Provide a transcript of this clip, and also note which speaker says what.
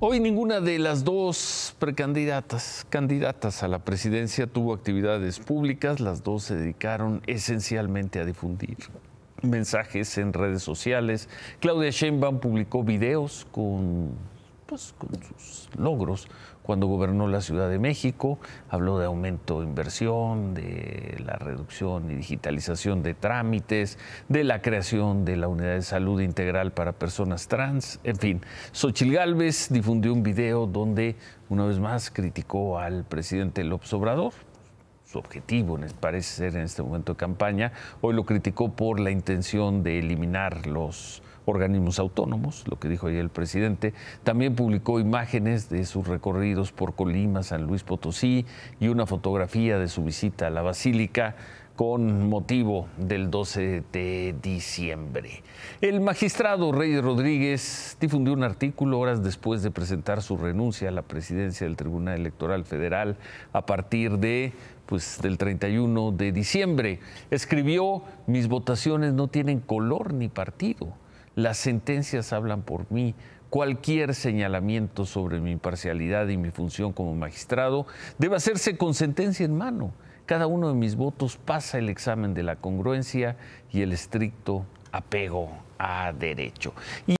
Speaker 1: Hoy ninguna de las dos precandidatas, candidatas a la presidencia, tuvo actividades públicas. Las dos se dedicaron esencialmente a difundir mensajes en redes sociales. Claudia Sheinbaum publicó videos con, pues, con sus logros cuando gobernó la Ciudad de México, habló de aumento de inversión, de la reducción y digitalización de trámites, de la creación de la unidad de salud integral para personas trans, en fin. Xochil Gálvez difundió un video donde una vez más criticó al presidente López Obrador, su objetivo parece ser en este momento de campaña, hoy lo criticó por la intención de eliminar los organismos autónomos, lo que dijo ayer el presidente. También publicó imágenes de sus recorridos por Colima, San Luis Potosí y una fotografía de su visita a la Basílica con motivo del 12 de diciembre. El magistrado Rey Rodríguez difundió un artículo horas después de presentar su renuncia a la presidencia del Tribunal Electoral Federal a partir de pues del 31 de diciembre. Escribió, mis votaciones no tienen color ni partido. Las sentencias hablan por mí. Cualquier señalamiento sobre mi imparcialidad y mi función como magistrado debe hacerse con sentencia en mano. Cada uno de mis votos pasa el examen de la congruencia y el estricto apego a derecho.